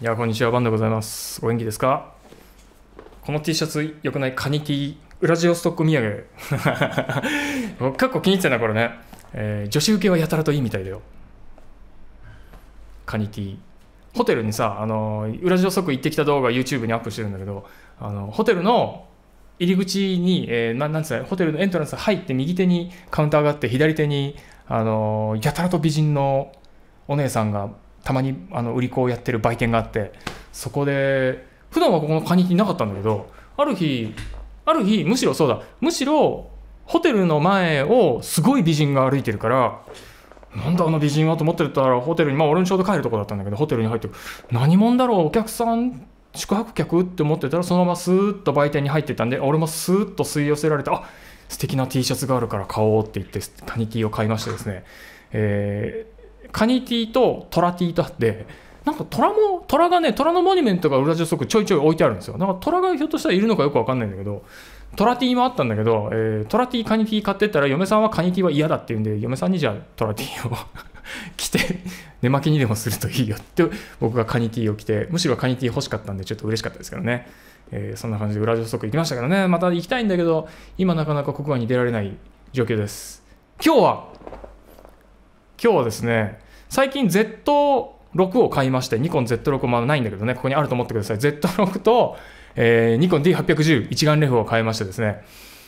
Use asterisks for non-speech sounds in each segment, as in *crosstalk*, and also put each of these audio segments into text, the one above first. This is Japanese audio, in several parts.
いや、こんにちは、バンでございます。お元気ですか？この T シャツ、よくない？カニ T、ウラジオストック土産。僕結構気に入ってたな、これね。えー女子受けはやたらといいみたいだよ。カニ T。ホテルにさ、あの、ウラジオストック行ってきた動画 YouTube にアップしてるんだけど、あの、ホテルの入り口に、えーななんつうの？ホテルのエントランス入って右手にカウンターがあって左手にあのやたらと美人のお姉さんがたまにあの売り子をやってる売店があってそこで普段はここのカニティなかったんだけどある日ある日むしろそうだむしろホテルの前をすごい美人が歩いてるからなんだあの美人はと思ってたらホテルにまあ俺のちょうど帰るとこだったんだけどホテルに入って何者だろうお客さん宿泊客って思ってたらそのままスーッと売店に入ってたんで俺もスーッと吸い寄せられてあ素敵な T シャツがあるから買おうって言ってカニ T を買いましてですね、えーカニ T とトラ T とあってなんか虎も虎がね虎のモニュメントが裏女足ちょいちょい置いてあるんですよ。なんか虎がひょっとしたらいるのかよくわかんないんだけどトラ T もあったんだけど、えートラ T カニ T 買ってったら嫁さんはカニ T は嫌だって言うんで嫁さんにじゃあトラ T を *laughs* 着て寝巻きにでもするといいよって僕がカニ T を着てむしろカニ T 欲しかったんでちょっと嬉しかったですけどね、えーそんな感じで裏女足行きましたけどね。また行きたいんだけど今なかなか国外に出られない状況です。今日は今日はですね最近 Z6 を買いましてニコン Z6 まだないんだけどねここにあると思ってください。Z6 と、えーニコン D810 一眼レフを買いましてですね。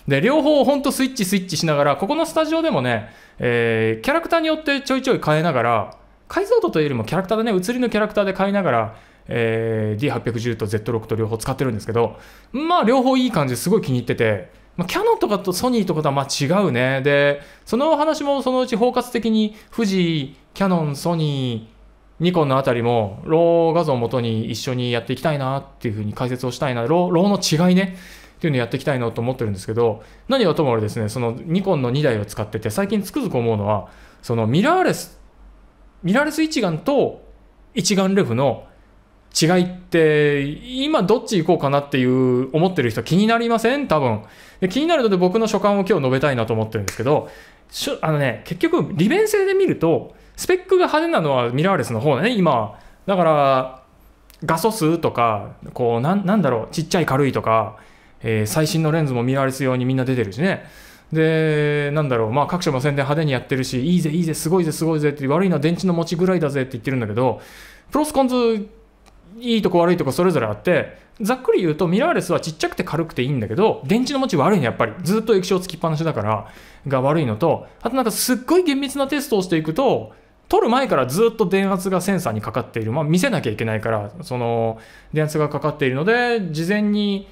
で両方ほんとスイッチスイッチしながらここのスタジオでもね、えーキャラクターによってちょいちょい変えながら解像度というよりもキャラクターでね写りのキャラクターで変えながら、えー D810 と Z6 と両方使ってるんですけどまあ両方いい感じですごい気に入っててまあ、キャノンとかとソニーとかとはま違うね。で、その話もそのうち包括的に富士、キャノン、ソニー、ニコンのあたりも、ロー画像をもとに一緒にやっていきたいなっていうふうに解説をしたいな、ローローの違いね。っていうのをやっていきたいなと思ってるんですけど、何はともあれですね、そのニコンの2台を使ってて、最近つくづく思うのは、そのミラーレス、ミラーレス一眼と一眼レフの違いって、今どっち行こうかなっていう思ってる人気になりません？多分。で気になるので僕の所感を今日述べたいなと思ってるんですけど、あのね、結局利便性で見ると、スペックが派手なのはミラーレスの方だね、今。だから、画素数とか、こう、ななんだろう、ちっちゃい軽いとか、えー最新のレンズもミラーレス用にみんな出てるしね。で、なんだろう、まあ各社も宣伝派手にやってるし、いいぜ、いいぜ、すごいぜ、すごいぜって、悪いのは電池の持ちぐらいだぜって言ってるんだけど、プロスコンズ、いいとこ悪いとこそれぞれあって、ざっくり言うとミラーレスはちっちゃくて軽くていいんだけど、電池の持ち悪いのやっぱり。ずっと液晶つきっぱなしだから、が悪いのと、あとなんかすっごい厳密なテストをしていくと、撮る前からずっと電圧がセンサーにかかっている。まあ見せなきゃいけないから、その電圧がかかっているので、事前に、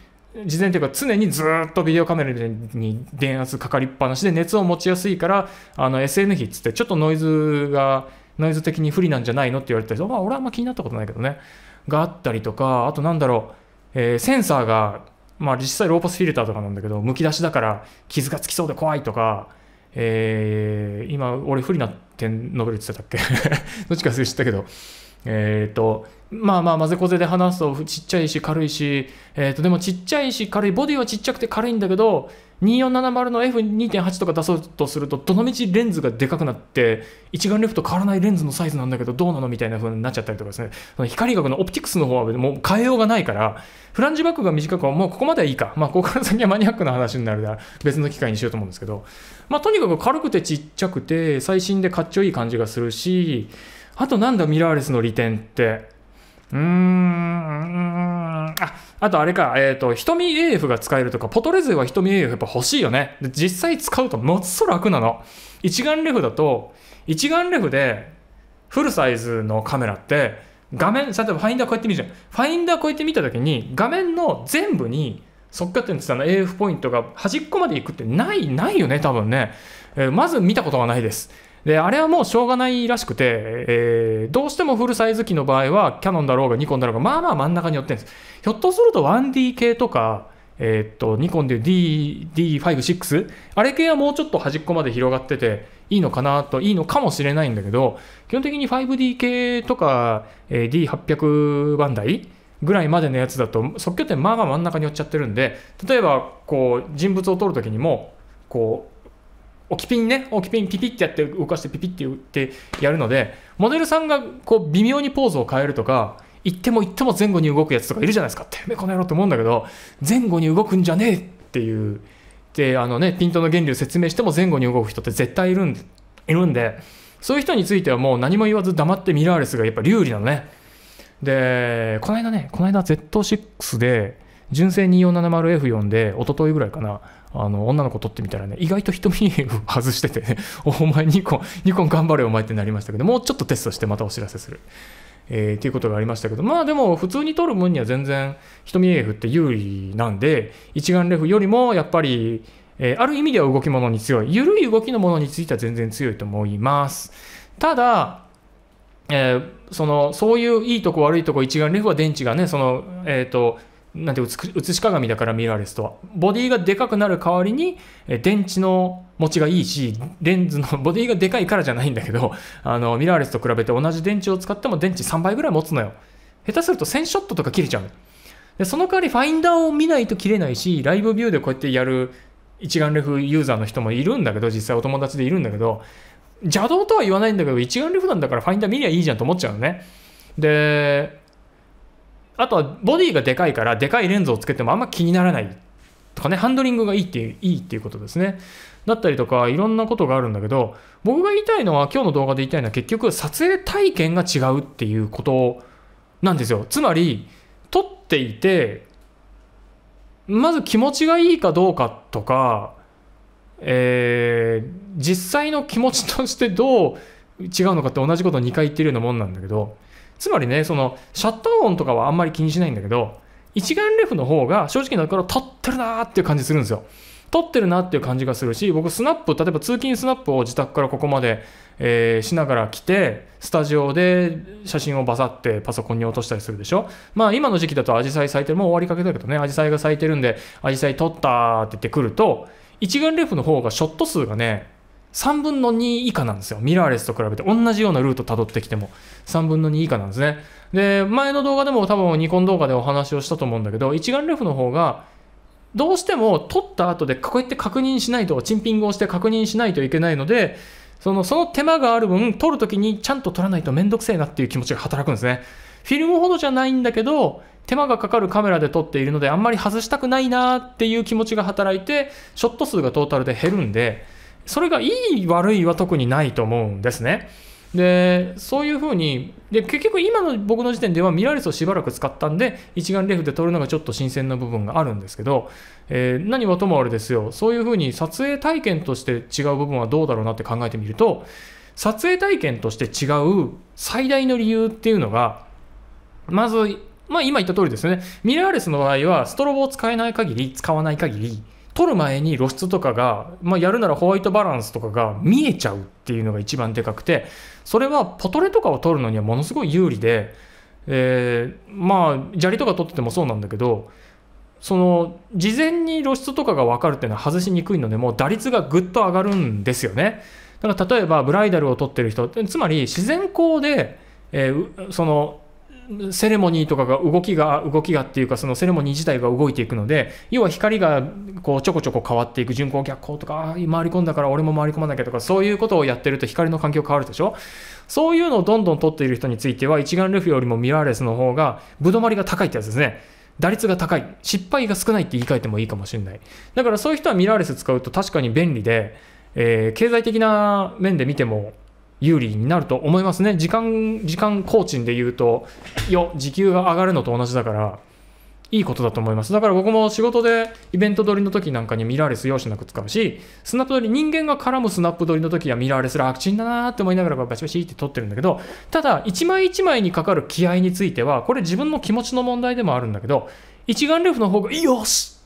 事前というか常にずっとビデオカメラに電圧かかりっぱなしで熱を持ちやすいから、あの SN 比っつってちょっとノイズが、ノイズ的に不利なんじゃないのって言われてたり、まあ俺はあんま気になったことないけどね。があったりとか、あとなんだろう、えーセンサーが、まあ実際ローパスフィルターとかなんだけど、むき出しだから傷がつきそうで怖いとか、えー今俺不利な点述べるって言ってたっけ？*laughs* どっちか忘れちゃったけど、えっ、と、まあまあ混ぜこぜで話すとちっちゃいし軽いし、えー、とでもちっちゃいし軽い、ボディはちっちゃくて軽いんだけど、2470の F2.8 とか出そうとすると、どのみちレンズがでかくなって、一眼レフと変わらないレンズのサイズなんだけど、どうなのみたいな風になっちゃったりとかですね、その光学のオプティクスの方はもう変えようがないから、フランジバックが短くはもうここまではいいか。まあ、ここから先はマニアックな話になるから、別の機会にしようと思うんですけど、まあ、とにかく軽くてちっちゃくて、最新でかっちょいい感じがするし、あとなんだミラーレスの利点って、うん、あ、あとあれか、えっ、と、瞳 AF が使えるとか、ポトレゼは瞳 AF やっぱ欲しいよね。で実際使うともっそ楽なの。一眼レフだと、一眼レフでフルサイズのカメラって、画面、例えばファインダーこうやって見るじゃん。ファインダーこうやって見たときに、画面の全部に、即興って言うんですあの AF ポイントが端っこまで行くってない、ないよね、多分ね。えーまず見たことがないです。で、あれはもうしょうがないらしくて、えーどうしてもフルサイズ機の場合は、キャノンだろうがニコンだろうが、まあまあ真ん中に寄ってるんです。ひょっとすると 1D 系とか、えーっと、ニコンでいう D、D5、6? あれ系はもうちょっと端っこまで広がってていいのかなと、いいのかもしれないんだけど、基本的に 5D 系とか、えー D800 番台ぐらいまでのやつだと、即興点まあまあ真ん中に寄っちゃってるんで、例えば、こう、人物を撮るときにも、こう、置きピンね、置きピンピピってやって動かしてピピって言ってやるので、モデルさんがこう微妙にポーズを変えるとか、行っても行っても前後に動くやつとかいるじゃないですか。てめえこの野郎って思うんだけど前後に動くんじゃねえっていう。であのねピントの原理を説明しても前後に動く人って絶対いるんでいるんでそういう人についてはもう何も言わず黙ってミラーレスがやっぱ有利なのね。でこの間ねこの間 Z6 で純正 2470F4 で一昨日ぐらいかなあの女の子撮ってみたらね意外と瞳外してて、ね、*laughs* お前ニコンニコン頑張れお前ってなりましたけどもうちょっとテストしてまたお知らせするえー、っていうことがありましたけど、まあでも普通に撮る分には全然瞳 AF って有利なんで、一眼レフよりもやっぱり、えー、ある意味では動き物に強い、緩い動きのものについては全然強いと思います。ただ、えー、そのそういういいとこ悪いとこ一眼レフは電池がねその、えーとなんて写し鏡だからミラーレスとは。ボディがでかくなる代わりに、電池の持ちがいいし、レンズの *laughs* ボディがでかいからじゃないんだけど、あの、ミラーレスと比べて同じ電池を使っても電池3倍ぐらい持つのよ。下手すると1000ショットとか切れちゃう。でその代わりファインダーを見ないと切れないし、ライブビューでこうやってやる一眼レフユーザーの人もいるんだけど、実際お友達でいるんだけど、邪道とは言わないんだけど、一眼レフなんだからファインダー見りゃいいじゃんと思っちゃうのね。で、あとはボディがでかいからでかいレンズをつけてもあんま気にならない。とかねハンドリングがいいっていういいっていうことですね。だったりとかいろんなことがあるんだけど僕が言いたいのは今日の動画で言いたいのは結局撮影体験が違うっていうことなんですよ。つまり撮っていてまず気持ちがいいかどうかとか、えー、実際の気持ちとしてどう違うのかって同じことを2回言ってるようなもんなんだけどつまりね、そのシャッター音とかはあんまり気にしないんだけど、一眼レフの方が正直なところ撮ってるなーっていう感じするんですよ。撮ってるなっていう感じがするし、僕スナップ、例えば通勤スナップを自宅からここまで、えー、しながら来て、スタジオで写真をバサってパソコンに落としたりするでしょ。まあ今の時期だとアジサイ咲いてる、もう終わりかけだけどね、アジサイが咲いてるんで、アジサイ撮ったって言ってくると、一眼レフの方がショット数がね、3分の2以下なんですよ。ミラーレスと比べて同じようなルート辿ってきても3分の2以下なんですね。で、前の動画でも多分ニコン動画でお話をしたと思うんだけど、一眼レフの方がどうしても撮った後でこうやって確認しないと、チンピングをして確認しないといけないので、そのその手間がある分、撮るときにちゃんと撮らないとめんどくせえなっていう気持ちが働くんですね。フィルムほどじゃないんだけど、手間がかかるカメラで撮っているので、あんまり外したくないなっていう気持ちが働いて、ショット数がトータルで減るんで、それがいい悪いは特にないと思うんですね。でそういうふうにで結局今の僕の時点ではミラーレスをしばらく使ったんで一眼レフで撮るのがちょっと新鮮な部分があるんですけど、えー、何はともあれですよそういうふうに撮影体験として違う部分はどうだろうなって考えてみると撮影体験として違う最大の理由っていうのがまずまあ今言った通りですねミラーレスの場合はストロボを使えない限り使わない限り撮る前に露出とかが、まあ、やるならホワイトバランスとかが見えちゃうっていうのが一番でかくてそれはポトレとかを撮るのにはものすごい有利で、えー、まあ砂利とか撮っててもそうなんだけどその事前に露出とかが分かるっていうのは外しにくいのでもう打率がぐっと上がるんですよね。だから例えばブライダルを撮ってる人つまり自然光で、えー、そのセレモニーとかが動きが動きがっていうかそのセレモニー自体が動いていくので要は光がこうちょこちょこ変わっていく巡光逆光とか回り込んだから俺も回り込まなきゃとかそういうことをやってると光の環境変わるでしょ？そういうのをどんどん撮っている人については一眼レフよりもミラーレスの方がぶどまりが高いってやつですね。打率が高い。失敗が少ないって言い換えてもいいかもしれない。だからそういう人はミラーレス使うと確かに便利で、えー、経済的な面で見ても有利になると思いますね。時間、時間工賃で言うと、よ、時給が上がるのと同じだから、いいことだと思います。だから僕も仕事でイベント撮りの時なんかにミラーレス用紙なく使うし、スナップ撮り、人間が絡むスナップ撮りの時はミラーレス楽ちんだなって思いながらバチバチって撮ってるんだけど、ただ、一枚一枚にかかる気合については、これ自分の気持ちの問題でもあるんだけど、一眼レフの方が、よし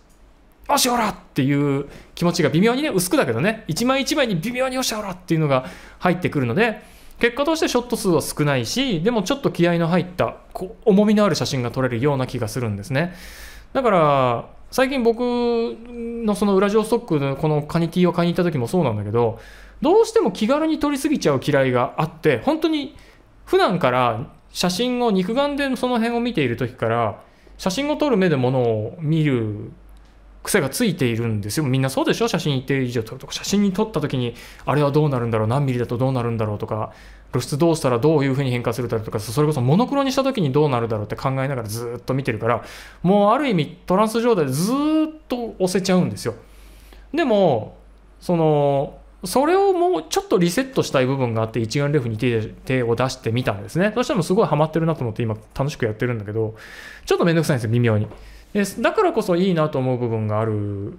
よしおらっていう気持ちが微妙にね薄くだけどね一枚一枚に微妙によしおらっていうのが入ってくるので結果としてショット数は少ないしでもちょっと気合の入ったこう重みのある写真が撮れるような気がするんですね。だから最近僕のそのウラジオストックのこのカニティを買いに行った時もそうなんだけどどうしても気軽に撮りすぎちゃう嫌いがあって本当に普段から写真を肉眼でその辺を見ている時から写真を撮る目でものを見る癖がついているんですよ。みんなそうでしょ？写真一定以上撮るとか。写真に撮った時にあれはどうなるんだろう？何ミリだとどうなるんだろうとか。露出どうしたらどういうふうに変化するだろうとか。それこそモノクロにした時にどうなるだろうって考えながらずっと見てるからもうある意味トランス状態でずっと押せちゃうんですよ。でもそのそれをもうちょっとリセットしたい部分があって一眼レフに手を出してみたんですね。そしたらすごいハマってるなと思って今楽しくやってるんだけどちょっとめんどくさいんですよ微妙に。でだからこそいいなと思う部分がある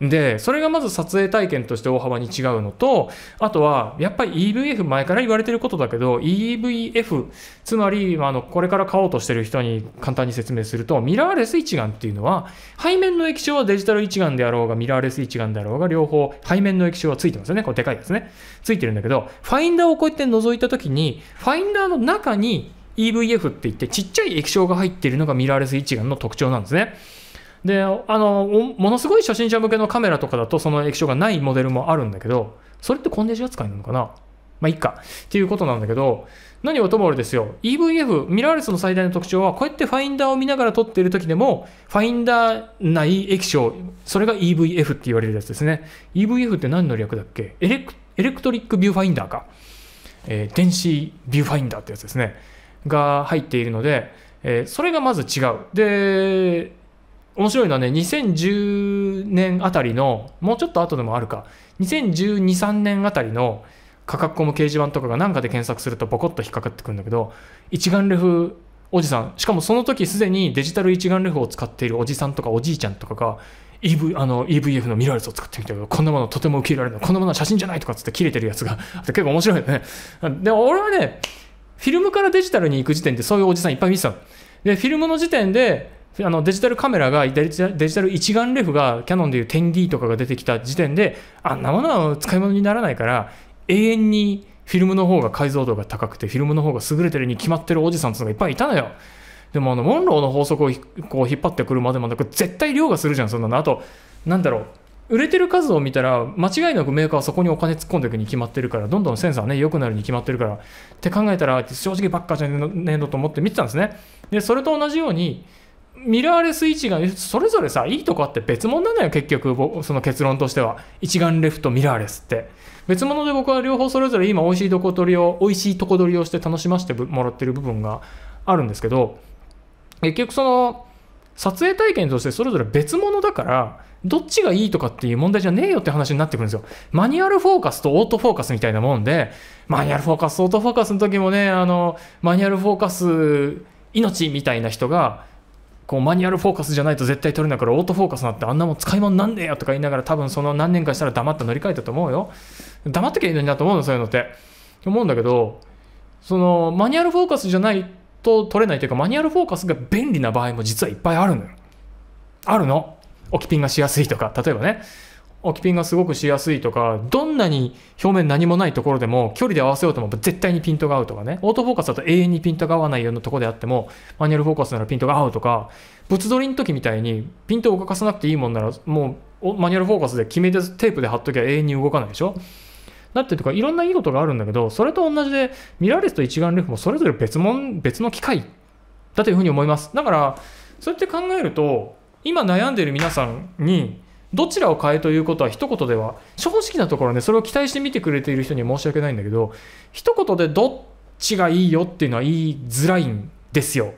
でそれがまず撮影体験として大幅に違うのとあとはやっぱり EVF 前から言われてることだけど EVF つまりあのこれから買おうとしてる人に簡単に説明するとミラーレス一眼っていうのは背面の液晶はデジタル一眼であろうがミラーレス一眼であろうが両方背面の液晶はついてますよね。これでかいですね。ついてるんだけどファインダーをこうやって覗いた時にファインダーの中に EVF って言ってちっちゃい液晶が入っているのがミラーレス一眼の特徴なんですね。であのものすごい初心者向けのカメラとかだとその液晶がないモデルもあるんだけどそれってコンデジ扱いなのかな？まあいいか。っていうことなんだけど何はともあれですよ。EVF ミラーレスの最大の特徴はこうやってファインダーを見ながら撮っている時でもファインダー内液晶それが EVF って言われるやつですね。EVF って何の略だっけ？エレク electric viewfinder か、えー、電子ビューファインダーってやつですね。が入っているので、えー、それがまず違う。で面白いのはね、2010年あたりの、もうちょっと後でもあるか、2012、3年あたりの価格コム掲示板とかが何かで検索するとボコッと引っかかってくるんだけど、一眼レフおじさん、しかもその時すでにデジタル一眼レフを使っているおじさんとかおじいちゃんとかが、EV あの EVF のミラーレスを作ってみたけど、こんなものとても受け入れられるの、こんなものは写真じゃないとかっつって切れてるやつが。*laughs* 結構面白いよね。で、俺はね、フィルムからデジタルに行く時点でそういうおじさんいっぱい見てたの。で、フィルムの時点で、あのデジタルカメラがデジタル一眼レフがキャノンでいう 10D とかが出てきた時点であんなものは使い物にならないから永遠にフィルムの方が解像度が高くてフィルムの方が優れてるに決まってるおじさんっていうのがいっぱいいたのよ。でもあのモンローの法則をこう引っ張ってくるまでもなく絶対量がするじゃんそんなの。あとなんだろう。売れてる数を見たら間違いなくメーカーはそこにお金突っ込んでいくに決まってるからどんどんセンサーね良くなるに決まってるからって考えたら正直ばっかじゃねえのと思って見てたんですね。でそれと同じようにミラーレス一眼それぞれさいいとこあって別物なのよ結局その結論としては一眼レフとミラーレスって。別物で僕は両方それぞれ今美味しいとこ取りを美味しいとこ取りをして楽しませてもらってる部分があるんですけど結局その撮影体験としてそれぞれ別物だからどっちがいいとかっていう問題じゃねえよって話になってくるんですよ。マニュアルフォーカスとオートフォーカスみたいなもんで、マニュアルフォーカス、オートフォーカスの時もね、あの、マニュアルフォーカス命みたいな人が、こうマニュアルフォーカスじゃないと絶対取れないからオートフォーカスなってあんなもん使い物なんねえよとか言いながら多分その何年かしたら黙って乗り換えたと思うよ。黙ってきゃいいのになと思うのそういうのって。思うんだけどそのマニュアルフォーカスじゃないと取れないというかマニュアルフォーカスが便利な場合も実はいっぱいあるのよ。あるの。置きピンがしやすいとか例えばね置きピンがすごくしやすいとか、どんなに表面何もないところでも、距離で合わせようとも絶対にピントが合うとかね、オートフォーカスだと永遠にピントが合わないようなところであっても、マニュアルフォーカスならピントが合うとか、物撮りの時みたいにピントを動かさなくていいもんなら、もうマニュアルフォーカスで決めてテープで貼っときゃ永遠に動かないでしょ？だってとかいろんないいことがあるんだけど、それと同じでミラーレスと一眼レフもそれぞれ別物別の機械だというふうに思います。だから、そうやって考えると、今悩んでいる皆さんに、どちらを変えということは一言では正直なところねそれを期待して見てくれている人には申し訳ないんだけど一言でどっちがいいよっていうのは言いづらいんですよ。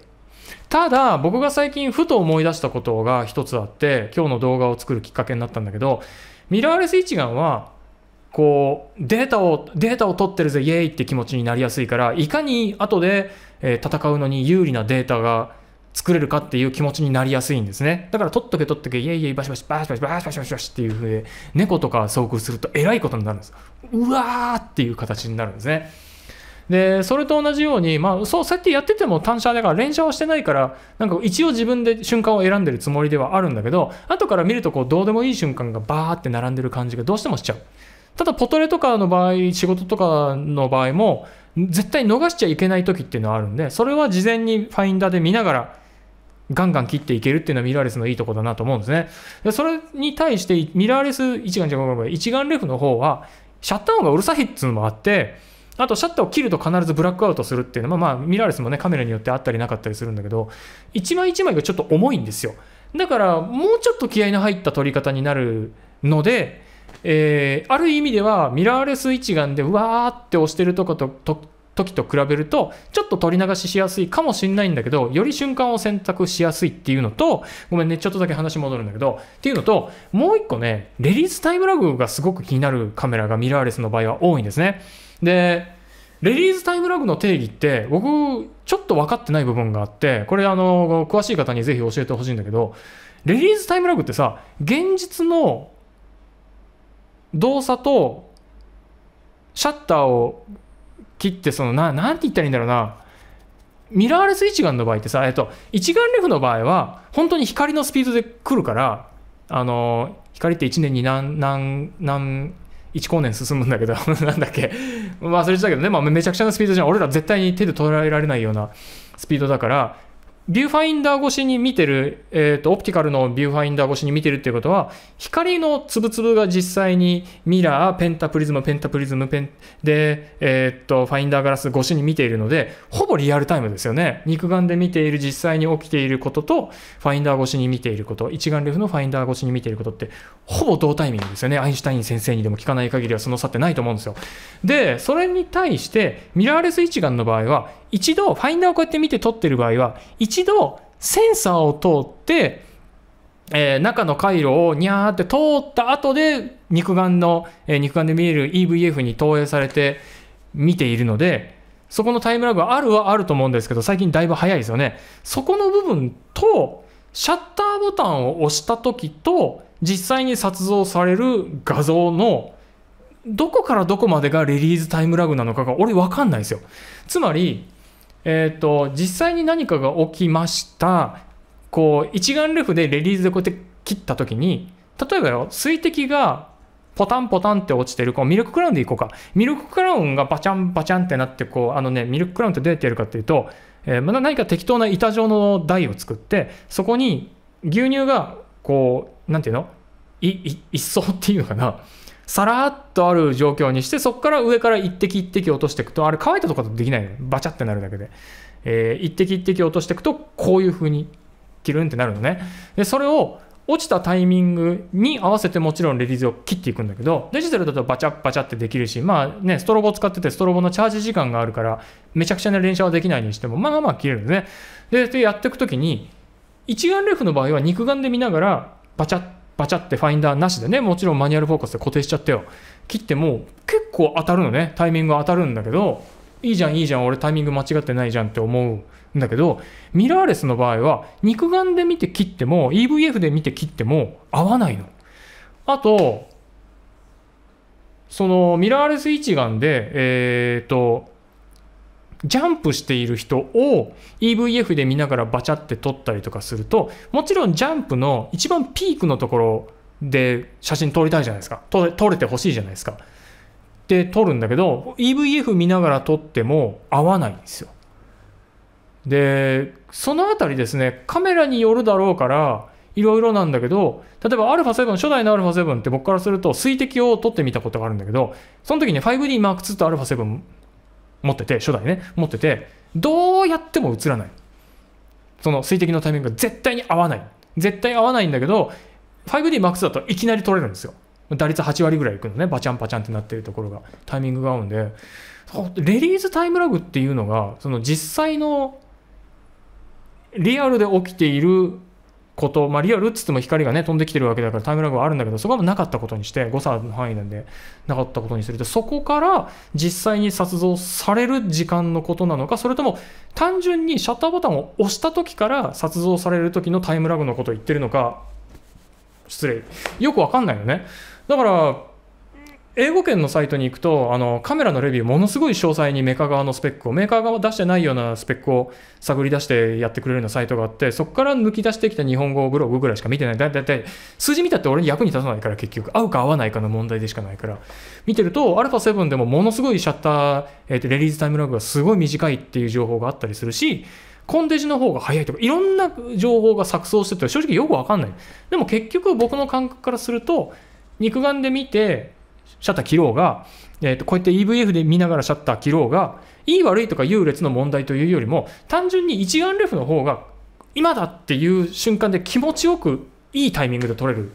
ただ僕が最近ふと思い出したことが一つあって今日の動画を作るきっかけになったんだけどミラーレス一眼はこうデータをデータを取ってるぜイエーイって気持ちになりやすいからいかに後で戦うのに有利なデータが作れるかっていう気持ちになりやすいんですね。だから取っとけ取っとけ、いえいえ、バシバシ、バシバシ、バシバシバシバシっていう風で、猫とか遭遇するとえらいことになるんです。うわーっていう形になるんですね。で、それと同じように、まあ、そう、そうやってやってても単車だから連射はしてないから、なんか一応自分で瞬間を選んでるつもりではあるんだけど、後から見るとこう、どうでもいい瞬間がバーって並んでる感じがどうしてもしちゃう。ただ、ポトレとかの場合、仕事とかの場合も、絶対逃しちゃいけない時っていうのはあるんで、それは事前にファインダーで見ながら、ガンガン切っていけるっていうのはミラーレスのいいとこだなと思うんですね。でそれに対してミラーレス一眼じゃ一眼レフの方はシャッター音がうるさいっていうのもあってあとシャッターを切ると必ずブラックアウトするっていうのはまあミラーレスもねカメラによってあったりなかったりするんだけど一枚一枚がちょっと重いんですよ。だからもうちょっと気合の入った撮り方になるので、えーある意味ではミラーレス一眼でうわーって押してるとことと時と比べるとちょっと取り流ししやすいかもしれないんだけどより瞬間を選択しやすいっていうのとごめんねちょっとだけ話戻るんだけどっていうのともう一個ねレリースタイムラグがすごく気になるカメラがミラーレスの場合は多いんですね。でレリースタイムラグの定義って僕ちょっと分かってない部分があってこれあの詳しい方にぜひ教えてほしいんだけどレリースタイムラグってさ現実の動作とシャッターを切ってそのななんて言ったらいいんだろうな。ミラーレス一眼の場合ってさ、えっと、一眼レフの場合は本当に光のスピードで来るからあの光って1年に何何何1光年進むんだけど *laughs* なんだっけ。忘れてたけどね、まあ、めちゃくちゃなスピードじゃん。俺ら絶対に手で捉えられないようなスピードだからビューファインダー越しに見てる、えーと、 optical のビューファインダー越しに見てるっていうことは、光のつぶつぶが実際にミラー、ペンタプリズム、ペンタプリズム、ペンで、えーと、ファインダーガラス越しに見ているので、ほぼリアルタイムですよね。肉眼で見ている実際に起きていることと、ファインダー越しに見ていること、一眼レフのファインダー越しに見ていることって、ほぼ同タイミングですよね。アインシュタイン先生にでも聞かない限りはその差ってないと思うんですよ。で、それに対して、ミラーレス一眼の場合は、一度、ファインダーをこうやって見て撮ってる場合は、一度、センサーを通って、えー、中の回路をニャーって通った後で、肉眼の、えー、肉眼で見える EVF に投影されて見ているので、そこのタイムラグはあるはあると思うんですけど、最近だいぶ早いですよね。そこの部分と、シャッターボタンを押した時と、実際に撮像される画像のどこからどこまでがリリースタイムラグなのかが俺分かんないですよ。つまり、えーと、実際に何かが起きました。こう一眼レフでレリースでこうやって切った時に例えばよ水滴がポタンポタンって落ちてるこうミルククラウンでいこうか。ミルククラウンがバチャンバチャンってなってこうあのねミルククラウンってどうやってやるかっていうと、えー、ま何か適当な板状の台を作ってそこに牛乳がこう何ていうの？い一層っていうのかな。さらっとある状況にしてそこから上から一滴一滴落としていくとあれ乾いたとかだとできないのバチャってなるだけで、えー、一滴一滴落としていくとこういう風にキルンってなるのね。でそれを落ちたタイミングに合わせてもちろんレディースを切っていくんだけどデジタルだとバチャッバチャってできるしまあねストロボ使っててストロボのチャージ時間があるからめちゃくちゃな連射はできないにしてもまあまあ切れるんですね。ででやっていく時に一眼レフの場合は肉眼で見ながらバチャッバチャってファインダーなしでね、もちろんマニュアルフォーカスで固定しちゃってよ。切っても結構当たるのね、タイミング当たるんだけど、いいじゃん、いいじゃん、俺タイミング間違ってないじゃんって思うんだけど、ミラーレスの場合は、肉眼で見て切っても、EVF で見て切っても合わないの。あと、そのミラーレス一眼で、えっ、と、ジャンプしている人を EVF で見ながらバチャって撮ったりとかするともちろんジャンプの一番ピークのところで写真撮りたいじゃないですか撮れてほしいじゃないですかで撮るんだけど EVF 見ながら撮っても合わないんですよでそのあたりですねカメラによるだろうからいろいろなんだけど例えば α7 初代の α7 って僕からすると水滴を撮ってみたことがあるんだけどその時に 5D M2 と α7 持ってて初代ね。持っててどうやっても映らない。その水滴のタイミングが絶対に合わない。絶対合わないんだけど 5DMAX だといきなり取れるんですよ。打率8割ぐらいいくのね。バチャンバチャンってなってるところが。タイミングが合うんで。レリースタイムラグっていうのがその実際のリアルで起きていること、まあ、リアルっつっても光がね飛んできてるわけだからタイムラグはあるんだけどそこはなかったことにして誤差の範囲なんでなかったことにするとそこから実際に撮像される時間のことなのかそれとも単純にシャッターボタンを押した時から撮像される時のタイムラグのことを言ってるのか失礼。よくわかんないよね。だから英語圏のサイトに行くとあのカメラのレビューものすごい詳細にメーカー側のスペックをメーカー側出してないようなスペックを探り出してやってくれるようなサイトがあってそこから抜き出してきた日本語ブログぐらいしか見てない。だいたい数字見たって俺に役に立たないから結局合うか合わないかの問題でしかないから。見てると α7 でもものすごいシャッター、えー、とレリースタイムラグがすごい短いっていう情報があったりするしコンデジの方が早いとかいろんな情報が錯綜してて正直よくわかんない。でも結局僕の感覚からすると肉眼で見てシャッター切ろうが、えー、とこうやって EVF で見ながらシャッター切ろうが、いい悪いとか優劣の問題というよりも、単純に一眼レフの方が今だっていう瞬間で気持ちよくいいタイミングで撮れる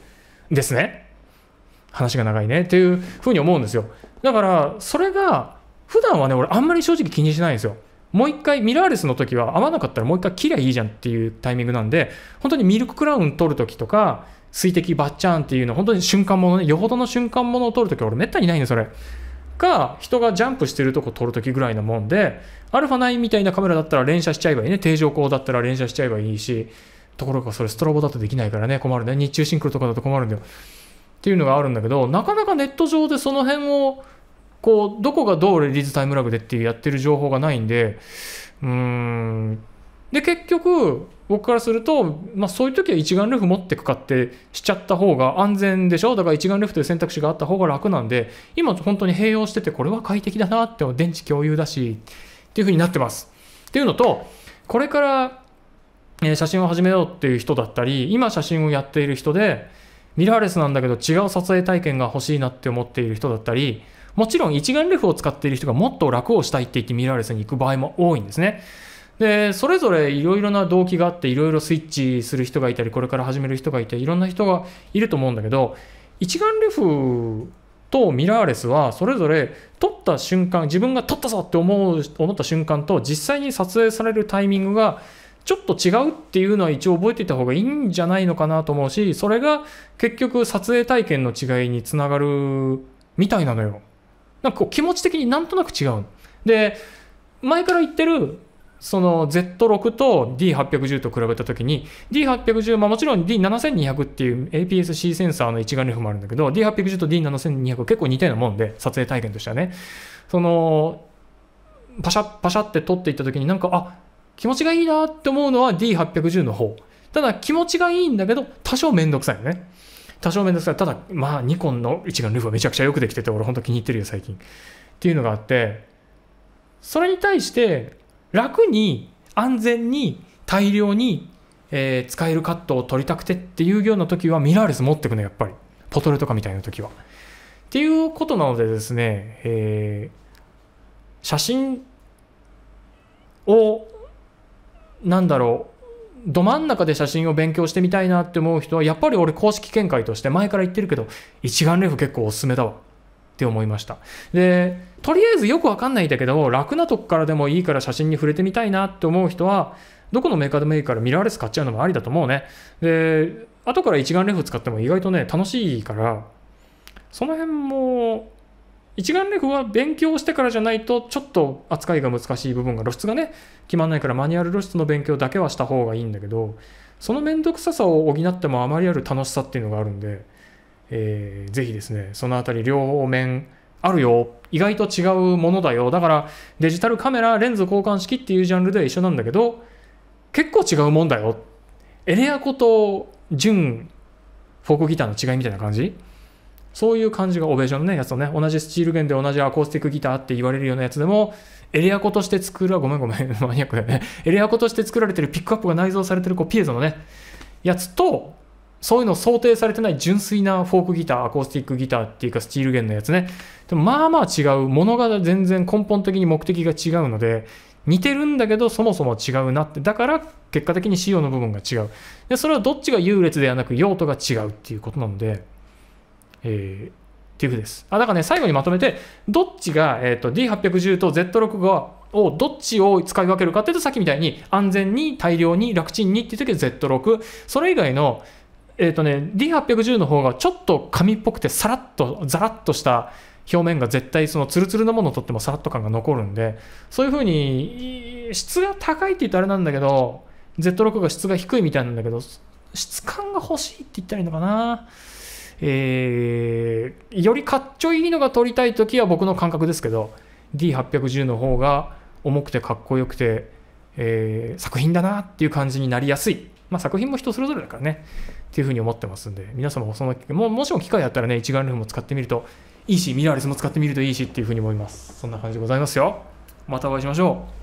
んですね。話が長いねっていうふうに思うんですよ。だからそれが普段はね俺あんまり正直気にしないんですよ。もう一回ミラーレスの時は合わなかったらもう一回切りゃいいじゃんっていうタイミングなんで本当にミルククラウン取る時とか水滴バッチャーンっていうの本当に瞬間ものねよほどの瞬間ものを取る時は俺めったにないねそれ。が人がジャンプしてるとこ撮るときぐらいのもんで、アルファ9みたいなカメラだったら連写しちゃえばいいね。定常光だったら連写しちゃえばいいし、ところがそれストロボだとできないからね、困るね。日中シンクロとかだと困るんだよ。っていうのがあるんだけど、なかなかネット上でその辺を、こう、どこがどうレリーズタイムラグでっていうやってる情報がないんで、うーん。で、結局、僕からすると、まあ、そういう時は一眼レフ持ってくかってしちゃった方が安全でしょ？だから一眼レフという選択肢があった方が楽なんで今本当に併用しててこれは快適だなって電池共有だしっていう風になってますっていうのとこれから写真を始めようっていう人だったり今写真をやっている人でミラーレスなんだけど違う撮影体験が欲しいなって思っている人だったりもちろん一眼レフを使っている人がもっと楽をしたいって言ってミラーレスに行く場合も多いんですね。でそれぞれいろいろな動機があっていろいろスイッチする人がいたりこれから始める人がいていろんな人がいると思うんだけど一眼レフとミラーレスはそれぞれ撮った瞬間自分が撮ったぞって思う思った瞬間と実際に撮影されるタイミングがちょっと違うっていうのは一応覚えていた方がいいんじゃないのかなと思うしそれが結局撮影体験の違いにつながるみたいなのよ。なんかこう気持ち的になんとなく違う。で前から言ってるその Z6 と D810 と比べたときに D810、まあ、もちろん D7200 っていう APS-C センサーの一眼レフもあるんだけど D810 と D7200 結構似たようなもんで撮影体験としてはね。そのパシャッパシャって撮っていったときになんかあ気持ちがいいなって思うのは D810 の方。ただ気持ちがいいんだけど多少めんどくさいよね。多少めんどくさい。ただまあニコンの一眼レフはめちゃくちゃよくできてて俺ほんと気に入ってるよ最近。っていうのがあってそれに対して楽に安全に大量に、えー、使えるカットを取りたくてっていうような時はミラーレス持ってくねやっぱりポトレとかみたいな時は。っていうことなのでですね、えー、写真をなんだろうど真ん中で写真を勉強してみたいなって思う人はやっぱり俺公式見解として前から言ってるけど一眼レフ結構おすすめだわって思いました。でとりあえずよくわかんないんだけど楽なとこからでもいいから写真に触れてみたいなって思う人はどこのメーカーでもいいからミラーレス買っちゃうのもありだと思うね。で後から一眼レフ使っても意外とね楽しいからその辺も一眼レフは勉強してからじゃないとちょっと扱いが難しい部分が露出がね決まんないからマニュアル露出の勉強だけはした方がいいんだけどその面倒くささを補ってもあまりある楽しさっていうのがあるんでえー、ぜひですね、そのあたり両面あるよ。意外と違うものだよ。だからデジタルカメラ、レンズ交換式っていうジャンルでは一緒なんだけど、結構違うもんだよ。エレアコと純フォークギターの違いみたいな感じ？そういう感じがオベーションのね、やつとね、同じスチール弦で同じアコースティックギターって言われるようなやつでも、エレアコとして作る、ごめんごめん、マニアックだよね。エレアコとして作られてるピックアップが内蔵されてるこうピエゾのね、やつと、そういうの想定されてない純粋なフォークギター、アコースティックギターっていうかスチール弦のやつね。でもまあまあ違う。ものが全然根本的に目的が違うので、似てるんだけどそもそも違うなって。だから結果的に仕様の部分が違う。で、それはどっちが優劣ではなく用途が違うっていうことなので、えー、っていうふうです。あ、だからね、最後にまとめて、どっちが、えーと、D810 と Z6 がをどっちを使い分けるかっていうとさっきみたいに安全に大量に楽ちんにっていう時は Z6 それ以外のえっ、ー、とね、D810 の方がちょっと紙っぽくてさらっと、ザラッとした表面が絶対そのツルツルのものをとってもさらっと感が残るんで、そういう風に質が高いって言うとあれなんだけど、Z6 が質が低いみたいなんだけど、質感が欲しいって言ったらいいのかな。えー、よりかっちょいいのが撮りたい時は僕の感覚ですけど、D810 の方が重くてかっこよくて、えー、作品だなっていう感じになりやすい。まあ、作品も人それぞれだからね。っていうふうに思ってますんで、皆様もその、ももしも機会あったらね、一眼レフも使ってみるといいし、ミラーレスも使ってみるといいしっていうふうに思います。そんな感じでございますよ。またお会いしましょう。